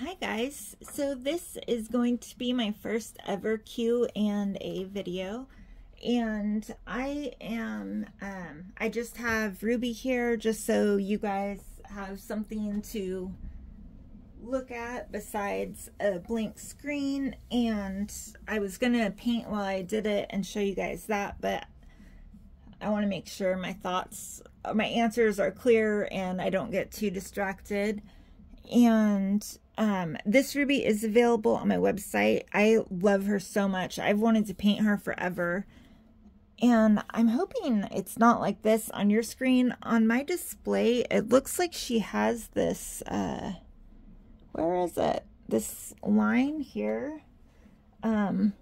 Hi guys, so this is going to be my first ever Q and A video and I am, um, I just have Ruby here just so you guys have something to look at besides a blank screen and I was gonna paint while I did it and show you guys that but I want to make sure my thoughts, my answers are clear and I don't get too distracted. And um, this Ruby is available on my website. I love her so much. I've wanted to paint her forever. And I'm hoping it's not like this on your screen. On my display, it looks like she has this, uh, where is it? This line here. Um,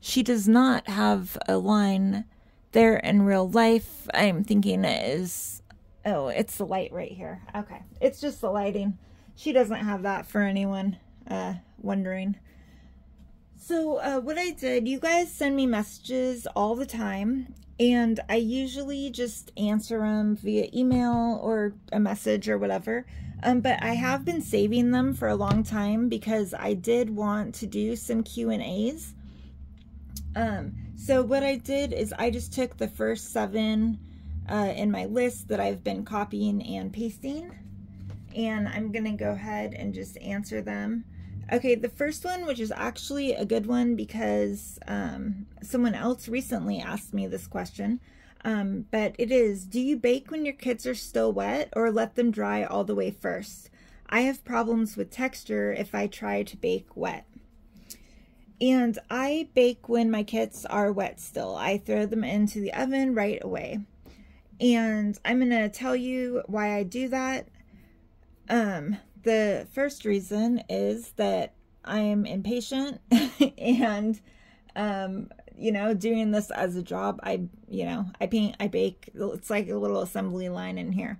she does not have a line there in real life. I'm thinking it is, oh, it's the light right here. Okay, it's just the lighting she doesn't have that for anyone uh, wondering. So uh, what I did, you guys send me messages all the time and I usually just answer them via email or a message or whatever. Um, but I have been saving them for a long time because I did want to do some Q&As. Um, so what I did is I just took the first seven uh, in my list that I've been copying and pasting and I'm to go ahead and just answer them. Okay, the first one, which is actually a good one because um, someone else recently asked me this question, um, but it is, do you bake when your kits are still wet or let them dry all the way first? I have problems with texture if I try to bake wet. And I bake when my kits are wet still. I throw them into the oven right away. And I'm going to tell you why I do that um, the first reason is that I am impatient and, um, you know, doing this as a job, I, you know, I paint, I bake. It's like a little assembly line in here.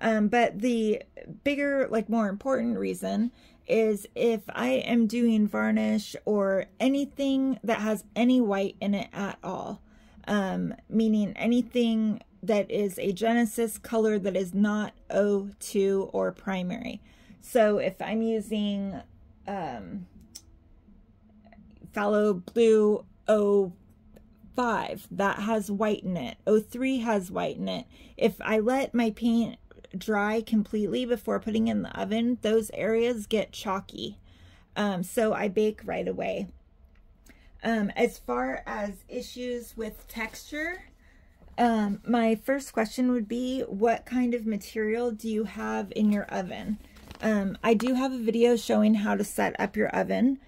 Um, but the bigger, like more important reason is if I am doing varnish or anything that has any white in it at all, um, meaning anything that is a Genesis color that is not O2 or primary. So if I'm using um, phthalo blue O5, that has white in it. O3 has white in it. If I let my paint dry completely before putting in the oven, those areas get chalky. Um, so I bake right away. Um, as far as issues with texture, um, my first question would be, what kind of material do you have in your oven? Um, I do have a video showing how to set up your oven,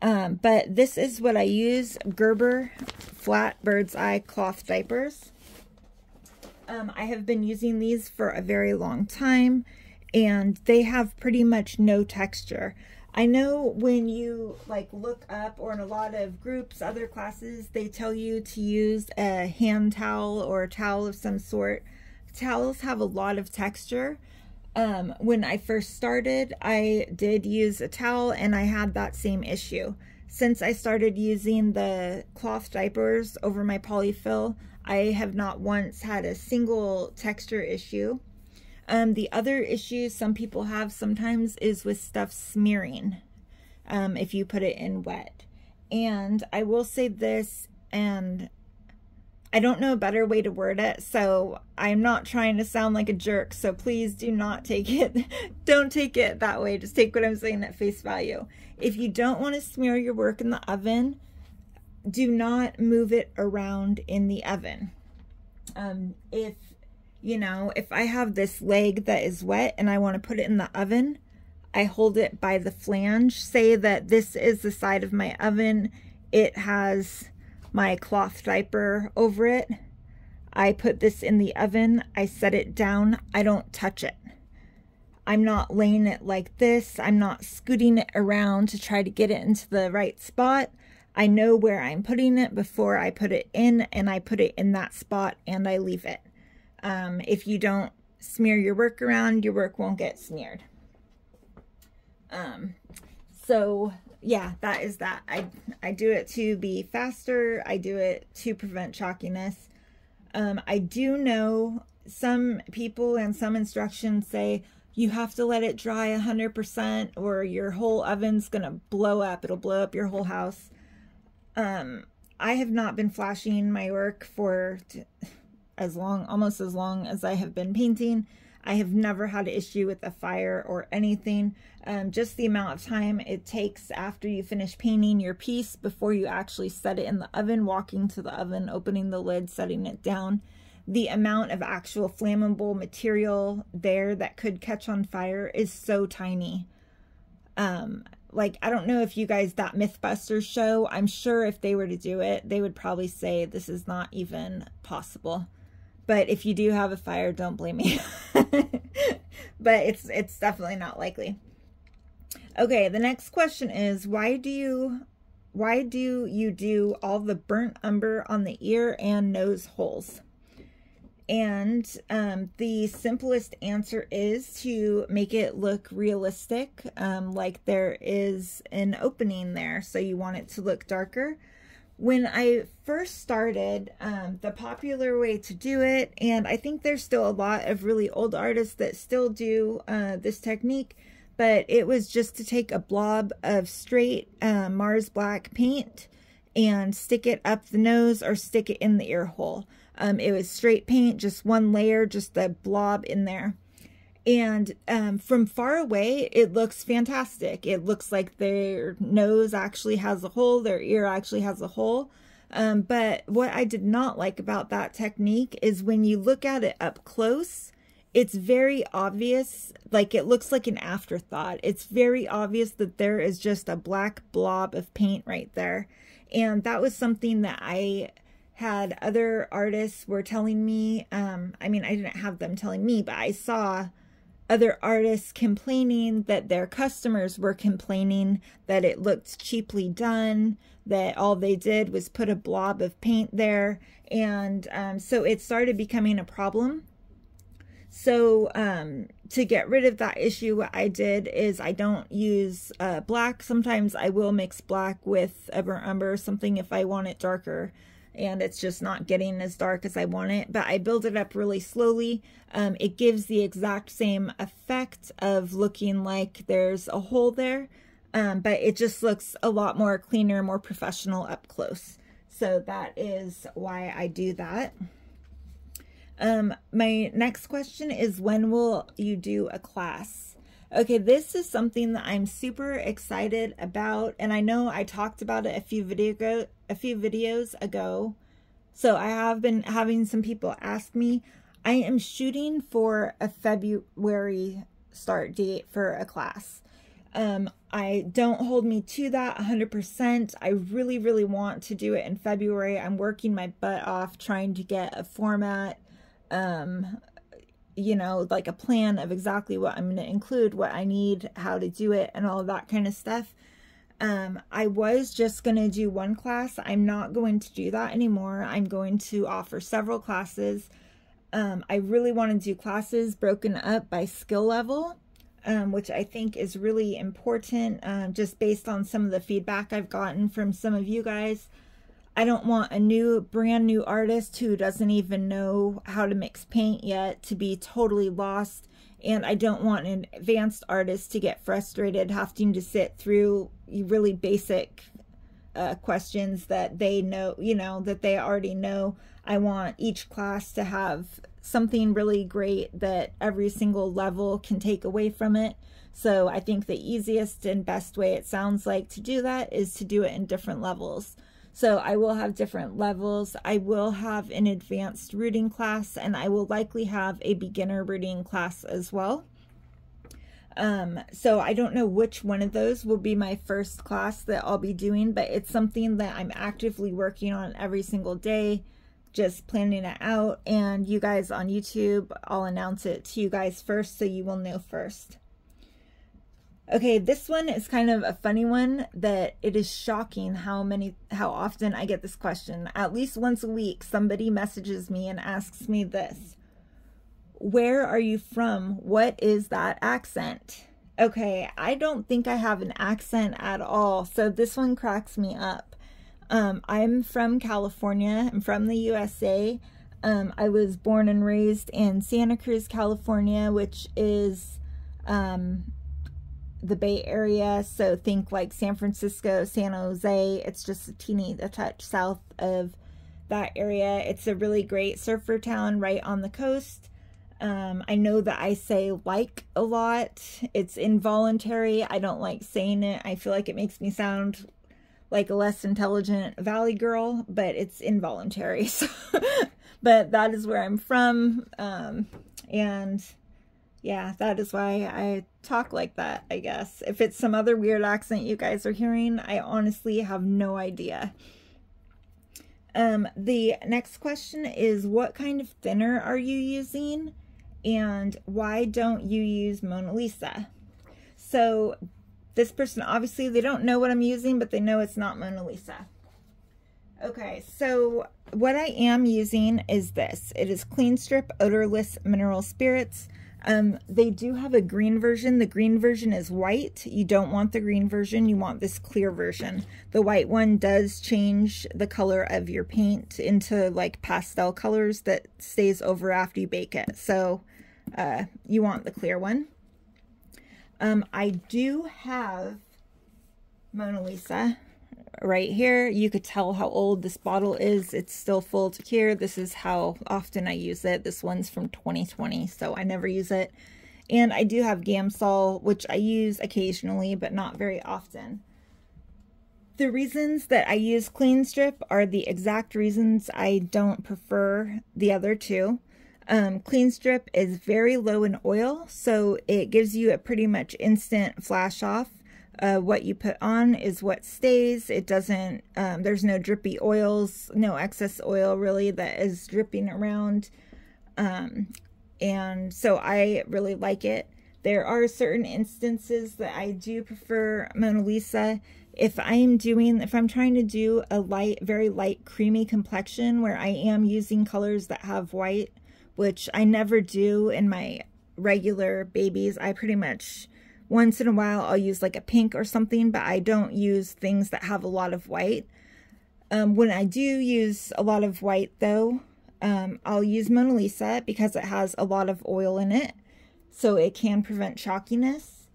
um, but this is what I use, Gerber Flat Bird's Eye Cloth Diapers. Um, I have been using these for a very long time, and they have pretty much no texture. I know when you like look up or in a lot of groups, other classes, they tell you to use a hand towel or a towel of some sort. Towels have a lot of texture. Um, when I first started, I did use a towel and I had that same issue. Since I started using the cloth diapers over my polyfill, I have not once had a single texture issue. Um, the other issue some people have sometimes is with stuff smearing um, if you put it in wet. And I will say this, and I don't know a better way to word it, so I'm not trying to sound like a jerk, so please do not take it, don't take it that way, just take what I'm saying at face value. If you don't want to smear your work in the oven, do not move it around in the oven. Um, if you know, if I have this leg that is wet and I want to put it in the oven, I hold it by the flange. Say that this is the side of my oven. It has my cloth diaper over it. I put this in the oven. I set it down. I don't touch it. I'm not laying it like this. I'm not scooting it around to try to get it into the right spot. I know where I'm putting it before I put it in and I put it in that spot and I leave it. Um, if you don't smear your work around, your work won't get smeared. Um, so yeah, that is that. I, I do it to be faster. I do it to prevent chalkiness. Um, I do know some people and some instructions say you have to let it dry 100% or your whole oven's going to blow up. It'll blow up your whole house. Um, I have not been flashing my work for as long, almost as long as I have been painting. I have never had an issue with a fire or anything. Um, just the amount of time it takes after you finish painting your piece before you actually set it in the oven, walking to the oven, opening the lid, setting it down. The amount of actual flammable material there that could catch on fire is so tiny. Um, like, I don't know if you guys, that Mythbusters show, I'm sure if they were to do it, they would probably say this is not even possible. But if you do have a fire, don't blame me. but it's it's definitely not likely. Okay, the next question is why do you why do you do all the burnt umber on the ear and nose holes? And um, the simplest answer is to make it look realistic, um, like there is an opening there. So you want it to look darker when I first started, um, the popular way to do it, and I think there's still a lot of really old artists that still do uh, this technique, but it was just to take a blob of straight uh, Mars Black paint and stick it up the nose or stick it in the ear hole. Um, it was straight paint, just one layer, just the blob in there. And um, from far away, it looks fantastic. It looks like their nose actually has a hole, their ear actually has a hole. Um, but what I did not like about that technique is when you look at it up close, it's very obvious, like it looks like an afterthought. It's very obvious that there is just a black blob of paint right there. And that was something that I had other artists were telling me. Um, I mean, I didn't have them telling me, but I saw other artists complaining that their customers were complaining that it looked cheaply done, that all they did was put a blob of paint there. And um, so it started becoming a problem. So um, to get rid of that issue, what I did is I don't use uh, black. Sometimes I will mix black with umber or something if I want it darker and it's just not getting as dark as I want it. But I build it up really slowly. Um, it gives the exact same effect of looking like there's a hole there, um, but it just looks a lot more cleaner, more professional up close. So that is why I do that. Um, my next question is when will you do a class? Okay, this is something that I'm super excited about, and I know I talked about it a few video a few videos ago. So I have been having some people ask me. I am shooting for a February start date for a class. Um, I don't hold me to that 100%. I really, really want to do it in February. I'm working my butt off trying to get a format, um, you know, like a plan of exactly what I'm going to include, what I need, how to do it, and all that kind of stuff. Um, I was just going to do one class. I'm not going to do that anymore. I'm going to offer several classes. Um, I really want to do classes broken up by skill level, um, which I think is really important um, just based on some of the feedback I've gotten from some of you guys. I don't want a new, brand new artist who doesn't even know how to mix paint yet to be totally lost and I don't want an advanced artist to get frustrated having to sit through really basic uh, questions that they know, you know, that they already know. I want each class to have something really great that every single level can take away from it. So I think the easiest and best way it sounds like to do that is to do it in different levels. So I will have different levels. I will have an advanced rooting class and I will likely have a beginner rooting class as well. Um, so I don't know which one of those will be my first class that I'll be doing, but it's something that I'm actively working on every single day, just planning it out. And you guys on YouTube, I'll announce it to you guys first so you will know first. Okay, this one is kind of a funny one that it is shocking how many, how often I get this question. At least once a week, somebody messages me and asks me this. Where are you from? What is that accent? Okay, I don't think I have an accent at all, so this one cracks me up. Um, I'm from California. I'm from the USA. Um, I was born and raised in Santa Cruz, California, which is um, the Bay Area. So think like San Francisco, San Jose. It's just a teeny a touch south of that area. It's a really great surfer town right on the coast. Um, I know that I say like a lot. It's involuntary. I don't like saying it. I feel like it makes me sound like a less intelligent valley girl, but it's involuntary. So, but that is where I'm from. Um, and yeah, that is why I talk like that, I guess. If it's some other weird accent you guys are hearing, I honestly have no idea. Um, the next question is what kind of thinner are you using? And why don't you use Mona Lisa? So this person, obviously they don't know what I'm using, but they know it's not Mona Lisa. Okay, so what I am using is this. It is Klean-Strip Odorless Mineral Spirits. Um, they do have a green version. The green version is white. You don't want the green version. You want this clear version. The white one does change the color of your paint into like pastel colors that stays over after you bake it. So uh, you want the clear one. Um, I do have Mona Lisa right here. You could tell how old this bottle is. It's still full to here. This is how often I use it. This one's from 2020, so I never use it. And I do have Gamsol, which I use occasionally, but not very often. The reasons that I use Klean-Strip are the exact reasons I don't prefer the other two. Um, Klean-Strip is very low in oil, so it gives you a pretty much instant flash off uh, what you put on is what stays. It doesn't, um, there's no drippy oils, no excess oil really that is dripping around. Um, and so I really like it. There are certain instances that I do prefer Mona Lisa. If I'm doing, if I'm trying to do a light, very light creamy complexion where I am using colors that have white, which I never do in my regular babies, I pretty much once in a while, I'll use like a pink or something, but I don't use things that have a lot of white. Um, when I do use a lot of white though, um, I'll use Mona Lisa because it has a lot of oil in it. So it can prevent chalkiness.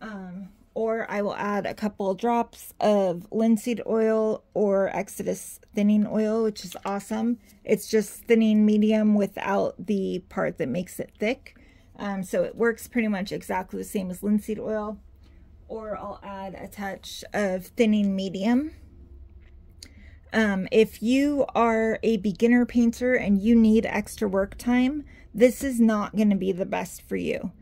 Um, or I will add a couple drops of linseed oil or Exodus thinning oil, which is awesome. It's just thinning medium without the part that makes it thick. Um, so it works pretty much exactly the same as linseed oil. Or I'll add a touch of thinning medium. Um, if you are a beginner painter and you need extra work time, this is not going to be the best for you.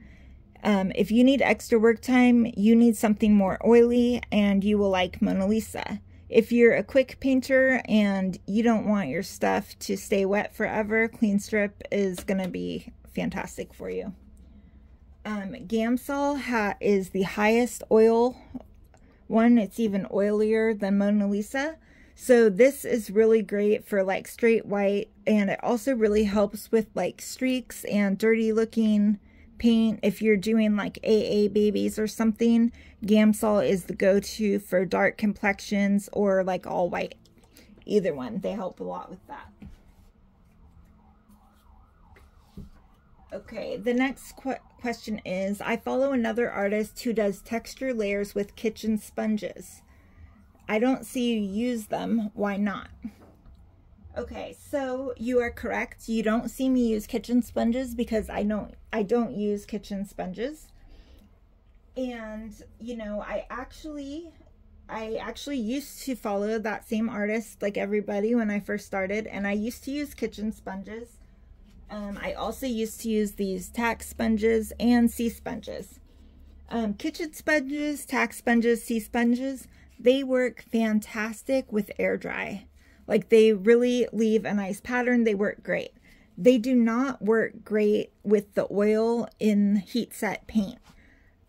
Um, if you need extra work time, you need something more oily and you will like Mona Lisa. If you're a quick painter and you don't want your stuff to stay wet forever, Klean-Strip is going to be fantastic for you. Um, Gamsol is the highest oil one. It's even oilier than Mona Lisa. So this is really great for like straight white and it also really helps with like streaks and dirty looking paint. If you're doing like AA babies or something, Gamsol is the go-to for dark complexions or like all white. Either one, they help a lot with that. Okay, the next qu question is, I follow another artist who does texture layers with kitchen sponges. I don't see you use them. Why not? Okay, so you are correct. You don't see me use kitchen sponges because I don't I don't use kitchen sponges. And, you know, I actually I actually used to follow that same artist like everybody when I first started and I used to use kitchen sponges um, I also used to use these tack sponges and sea sponges. Um, kitchen sponges, tack sponges, sea sponges, they work fantastic with air dry. Like they really leave a nice pattern. They work great. They do not work great with the oil in heat set paint.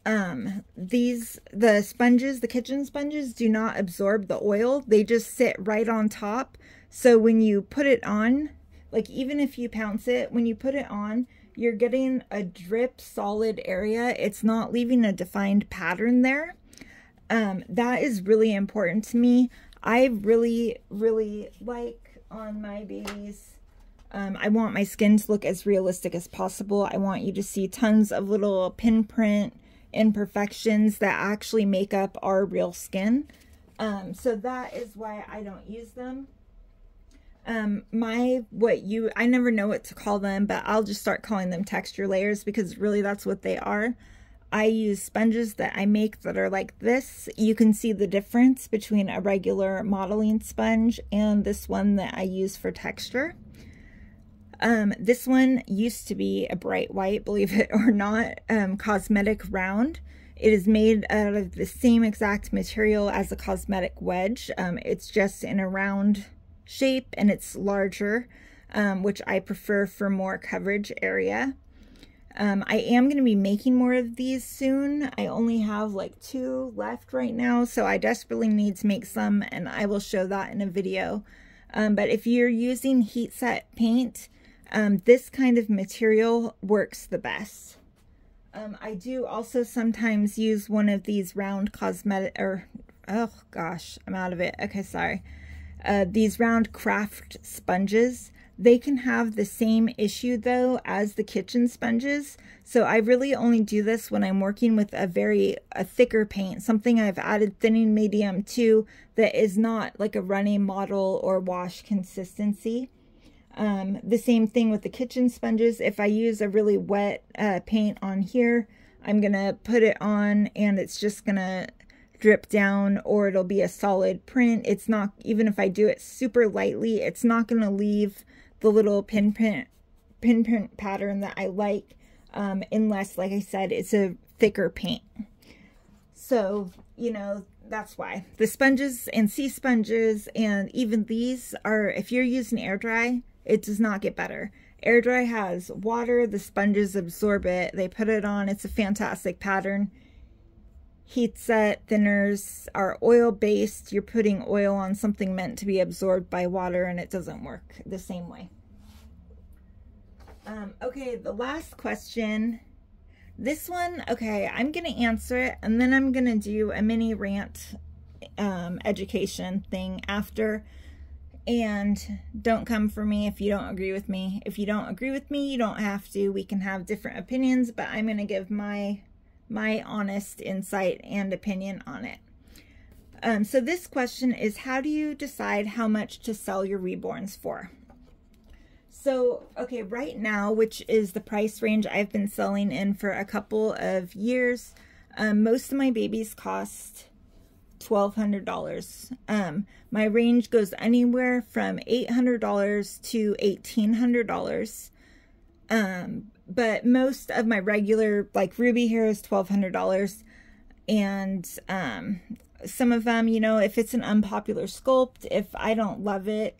Um, these, the sponges, the kitchen sponges do not absorb the oil. They just sit right on top. So when you put it on, like even if you pounce it, when you put it on, you're getting a drip solid area. It's not leaving a defined pattern there. Um, that is really important to me. I really, really like on my babies. Um, I want my skin to look as realistic as possible. I want you to see tons of little pinprint imperfections that actually make up our real skin. Um, so that is why I don't use them. Um, my, what you, I never know what to call them, but I'll just start calling them texture layers because really that's what they are. I use sponges that I make that are like this. You can see the difference between a regular modeling sponge and this one that I use for texture. Um, this one used to be a bright white, believe it or not, um, cosmetic round. It is made out of the same exact material as a cosmetic wedge. Um, it's just in a round shape and it's larger, um, which I prefer for more coverage area. Um, I am going to be making more of these soon. I only have like two left right now, so I desperately need to make some, and I will show that in a video. Um, but if you're using heat set paint, um, this kind of material works the best. Um, I do also sometimes use one of these round cosmetic, or, oh gosh, I'm out of it. Okay, sorry. Uh, these round craft sponges. They can have the same issue though as the kitchen sponges. So I really only do this when I'm working with a very a thicker paint, something I've added thinning medium to that is not like a runny mottle or wash consistency. Um, the same thing with the kitchen sponges. If I use a really wet uh, paint on here, I'm going to put it on and it's just going to drip down or it'll be a solid print. It's not, even if I do it super lightly, it's not going to leave the little pinprint pinprint pattern that I like um, unless, like I said, it's a thicker paint. So, you know, that's why. The sponges and sea sponges and even these are, if you're using air dry, it does not get better. Air dry has water, the sponges absorb it, they put it on, it's a fantastic pattern. Heat set thinners are oil based. You're putting oil on something meant to be absorbed by water and it doesn't work the same way. Um, okay, the last question. This one, okay, I'm going to answer it and then I'm going to do a mini rant um, education thing after and don't come for me if you don't agree with me. If you don't agree with me, you don't have to. We can have different opinions, but I'm going to give my my honest insight and opinion on it. Um, so this question is, how do you decide how much to sell your reborns for? So, okay, right now, which is the price range I've been selling in for a couple of years, um, most of my babies cost $1,200. Um, my range goes anywhere from $800 to $1,800. Um, but most of my regular, like Ruby here is $1,200. And um, some of them, you know, if it's an unpopular sculpt, if I don't love it,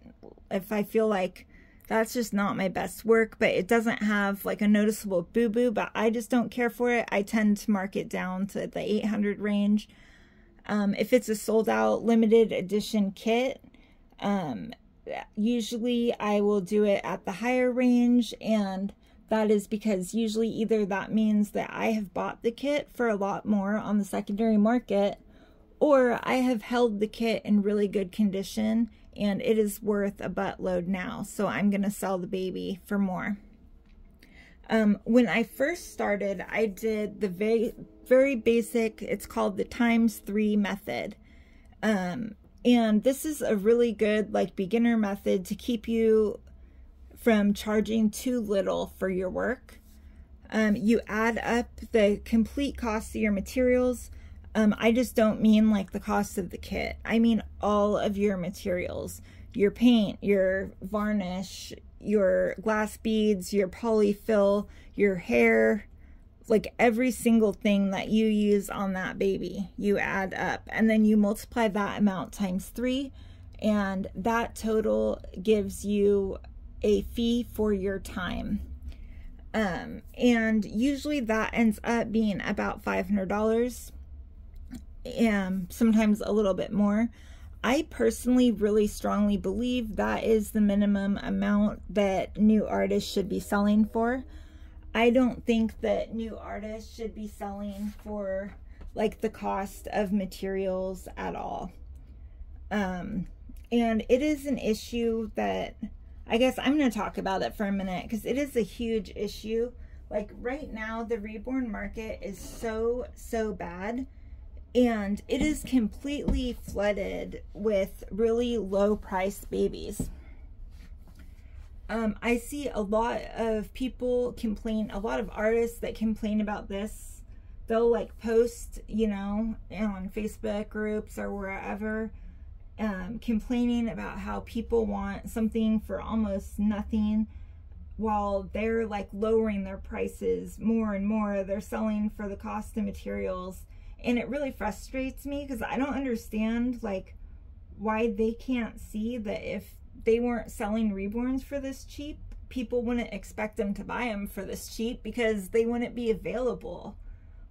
if I feel like that's just not my best work, but it doesn't have like a noticeable boo-boo, but I just don't care for it, I tend to mark it down to the 800 range. Um, if it's a sold out limited edition kit, um, usually I will do it at the higher range and that is because usually either that means that I have bought the kit for a lot more on the secondary market or I have held the kit in really good condition and it is worth a buttload now. So I'm going to sell the baby for more. Um, when I first started, I did the very, very basic, it's called the times three method. Um, and this is a really good like beginner method to keep you from charging too little for your work. Um, you add up the complete cost of your materials. Um, I just don't mean like the cost of the kit. I mean all of your materials, your paint, your varnish, your glass beads, your polyfill, your hair, like every single thing that you use on that baby, you add up and then you multiply that amount times three and that total gives you a fee for your time. Um, and usually that ends up being about $500 and sometimes a little bit more. I personally really strongly believe that is the minimum amount that new artists should be selling for. I don't think that new artists should be selling for like the cost of materials at all. Um, and it is an issue that I guess I'm going to talk about it for a minute because it is a huge issue. Like right now, the reborn market is so, so bad. And it is completely flooded with really low priced babies. Um, I see a lot of people complain, a lot of artists that complain about this. They'll like post, you know, on Facebook groups or wherever, um, complaining about how people want something for almost nothing while they're like lowering their prices more and more. They're selling for the cost of materials. And it really frustrates me because I don't understand like why they can't see that if they weren't selling reborns for this cheap, people wouldn't expect them to buy them for this cheap because they wouldn't be available.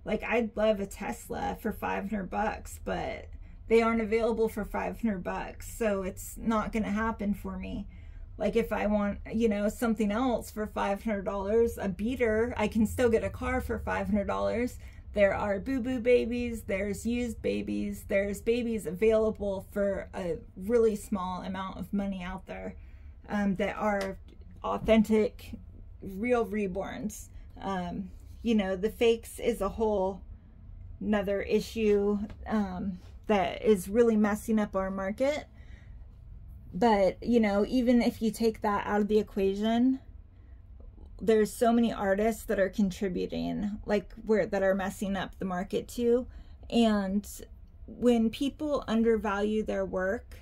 Like I'd love a Tesla for 500 bucks, but they aren't available for 500 bucks. So it's not going to happen for me. Like if I want, you know, something else for $500, a beater, I can still get a car for $500 there are boo-boo babies, there's used babies, there's babies available for a really small amount of money out there um, that are authentic, real reborns. Um, you know, the fakes is a whole another issue um, that is really messing up our market. But, you know, even if you take that out of the equation, there's so many artists that are contributing like where that are messing up the market too. And when people undervalue their work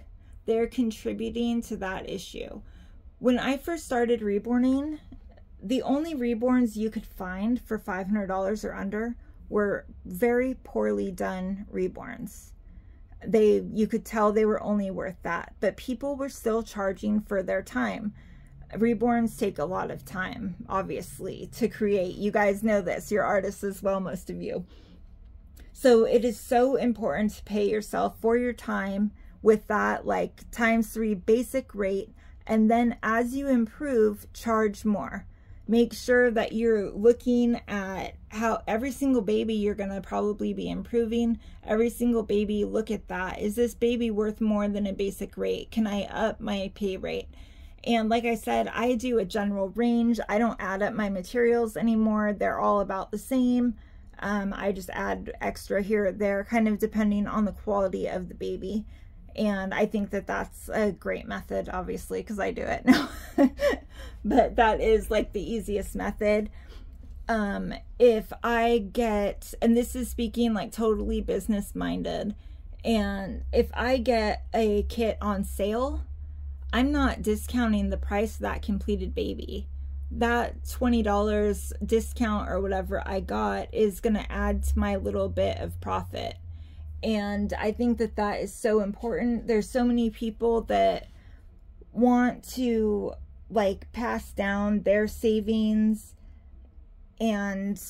they're contributing to that issue. When i first started reborning the only reborns you could find for $500 or under were very poorly done reborns they you could tell they were only worth that but people were still charging for their time reborns take a lot of time, obviously, to create. You guys know this. You're artists as well, most of you. So it is so important to pay yourself for your time with that like times three basic rate. And then as you improve, charge more. Make sure that you're looking at how every single baby you're going to probably be improving. Every single baby, look at that. Is this baby worth more than a basic rate? Can I up my pay rate? And like I said, I do a general range. I don't add up my materials anymore. They're all about the same. Um, I just add extra here or there, kind of depending on the quality of the baby. And I think that that's a great method, obviously, because I do it now. but that is like the easiest method. Um, if I get, and this is speaking like totally business minded, and if I get a kit on sale, I'm not discounting the price of that completed baby. That $20 discount or whatever I got is going to add to my little bit of profit. And I think that that is so important. There's so many people that want to like pass down their savings and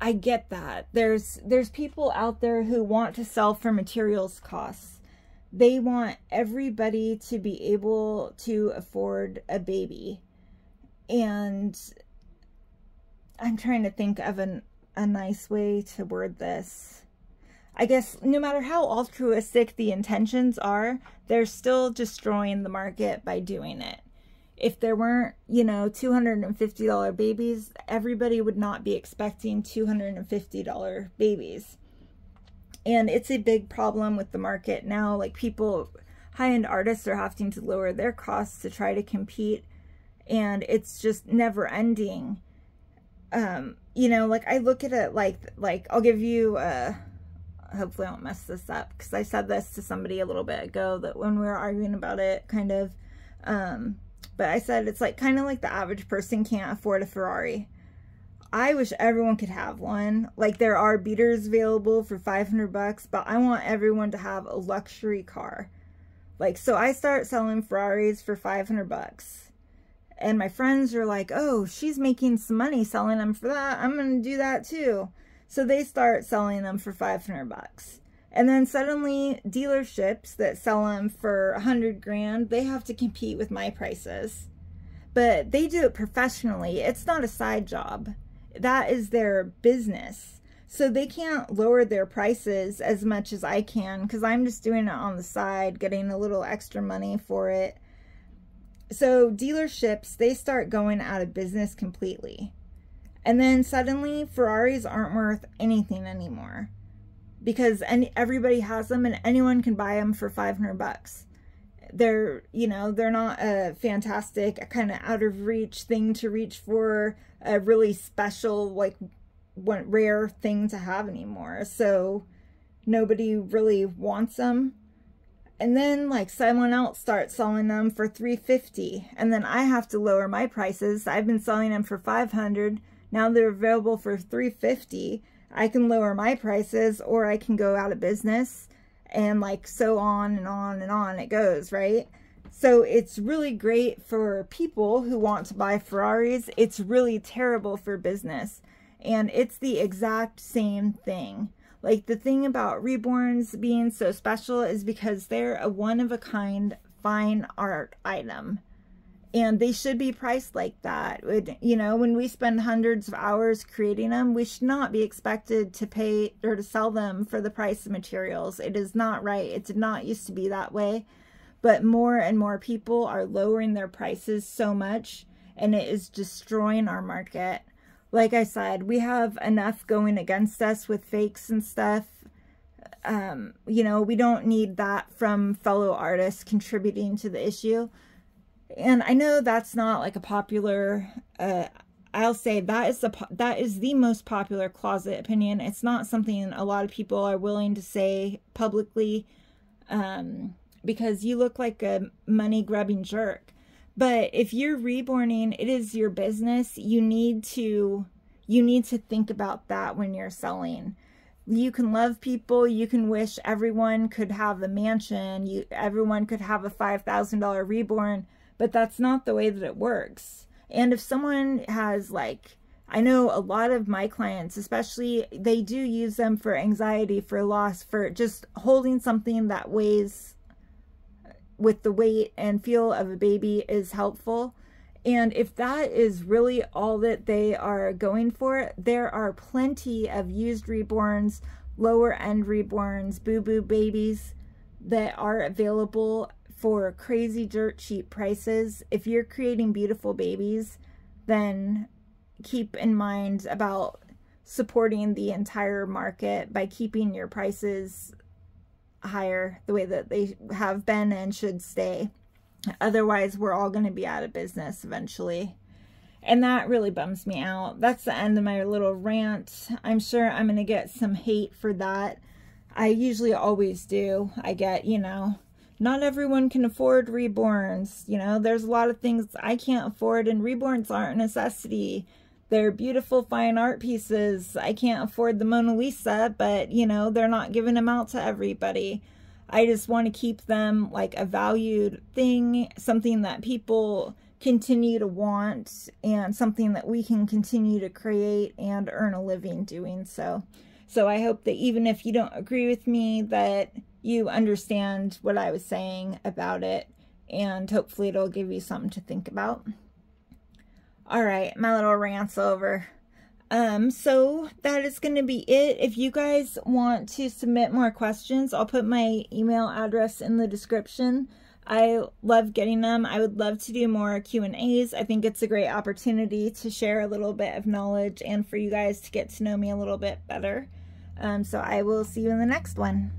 I get that. There's there's people out there who want to sell for materials costs they want everybody to be able to afford a baby. And I'm trying to think of an, a nice way to word this. I guess no matter how altruistic the intentions are, they're still destroying the market by doing it. If there weren't, you know, $250 babies, everybody would not be expecting $250 babies. And it's a big problem with the market now. Like people high-end artists are having to lower their costs to try to compete and it's just never ending. Um you know like i look at it like like i'll give you uh hopefully i won't mess this up because i said this to somebody a little bit ago that when we were arguing about it kind of um but i said it's like kind of like the average person can't afford a ferrari I wish everyone could have one. Like there are beaters available for 500 bucks, but I want everyone to have a luxury car. Like so I start selling Ferraris for 500 bucks. And my friends are like, "Oh, she's making some money selling them for that. I'm going to do that too." So they start selling them for 500 bucks. And then suddenly dealerships that sell them for 100 grand, they have to compete with my prices. But they do it professionally. It's not a side job that is their business. So they can't lower their prices as much as I can because I'm just doing it on the side, getting a little extra money for it. So dealerships, they start going out of business completely. And then suddenly Ferraris aren't worth anything anymore because any, everybody has them and anyone can buy them for 500 bucks. They're, you know, they're not a fantastic kind of out of reach thing to reach for a really special, like one rare thing to have anymore. So nobody really wants them. And then like someone else starts selling them for 350 and then I have to lower my prices. I've been selling them for 500. Now they're available for 350. I can lower my prices or I can go out of business and like so on and on and on it goes, right? So it's really great for people who want to buy Ferraris. It's really terrible for business. And it's the exact same thing. Like the thing about reborns being so special is because they're a one-of-a-kind fine art item. And they should be priced like that. You know, when we spend hundreds of hours creating them, we should not be expected to pay or to sell them for the price of materials. It is not right. It did not used to be that way. But more and more people are lowering their prices so much and it is destroying our market like I said, we have enough going against us with fakes and stuff. Um, you know, we don't need that from fellow artists contributing to the issue. And I know that's not like a popular, uh, I'll say that is the that is the most popular closet opinion. It's not something a lot of people are willing to say publicly um, because you look like a money grubbing jerk. But if you're reborning, it is your business. You need to you need to think about that when you're selling. You can love people, you can wish everyone could have a mansion, you everyone could have a $5,000 reborn, but that's not the way that it works. And if someone has like I know a lot of my clients, especially, they do use them for anxiety, for loss, for just holding something that weighs with the weight and feel of a baby is helpful. And if that is really all that they are going for, there are plenty of used reborns, lower end reborns, boo boo babies that are available for crazy dirt cheap prices. If you're creating beautiful babies, then keep in mind about supporting the entire market by keeping your prices higher the way that they have been and should stay. Otherwise, we're all going to be out of business eventually. And that really bums me out. That's the end of my little rant. I'm sure I'm going to get some hate for that. I usually always do. I get, you know, not everyone can afford reborns. You know, there's a lot of things I can't afford, and reborns aren't a necessity. They're beautiful fine art pieces. I can't afford the Mona Lisa, but you know, they're not giving them out to everybody. I just want to keep them like a valued thing, something that people continue to want and something that we can continue to create and earn a living doing so. So I hope that even if you don't agree with me that you understand what I was saying about it and hopefully it'll give you something to think about. All right, my little rant's over. Um, so that is going to be it. If you guys want to submit more questions, I'll put my email address in the description. I love getting them. I would love to do more Q&As. I think it's a great opportunity to share a little bit of knowledge and for you guys to get to know me a little bit better. Um, so I will see you in the next one.